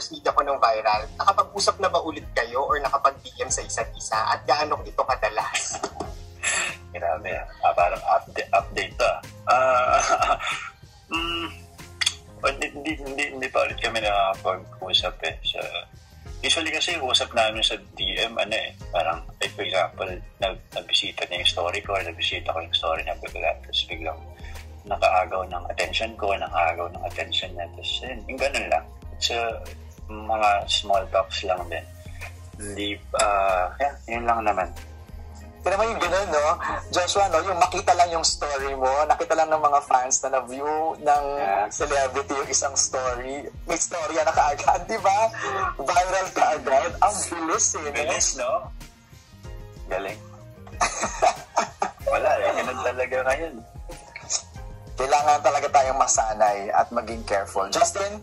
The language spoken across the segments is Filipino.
first meet ako ng viral, nakapag-usap na ba ulit kayo or nakapag-DM sa isa't isa at gaano ito kadalas? Grabe ah. ah parang update, update to. Uh, mm, hindi, hindi, hindi, hindi pa ulit kami nakapag-usap eh. Sa, usually kasi usap namin sa DM, ano eh, parang, like for example, nag, nagbisita niya yung story ko or nagbisita ko yung story niya bigla, tapos biglang nakaagaw ng attention ko, nakaagaw ng attention niya. Tapos, yun, yung ganun lang. So, mga small talks lang din. Hindi, uh, yeah, yun lang naman. Pero mo yung gano'n, no? Joshua, no? Yung makita lang yung story mo, nakita lang ng mga fans na na-view ng yeah. celebrity yung isang story. May storya na kaagad, di ba? Viral kaagad. Ang bilis, eh. Bilis, no? Galing. Wala, eh. Ganun talaga ngayon kailangan talaga tayong masanay at maging careful. Justin?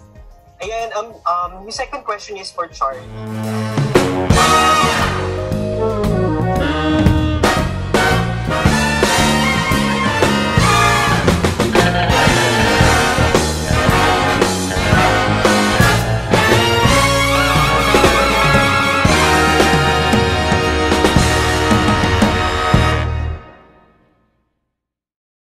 Ayan, um, um, yung second question is for Charlie.